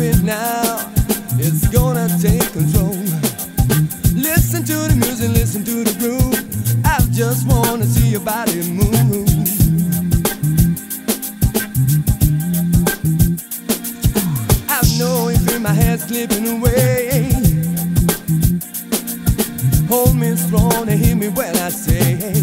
now. It's gonna take control. Listen to the music, listen to the groove. I just wanna see your body move. I know you feel my head slipping away. Hold me strong and hear me when I say.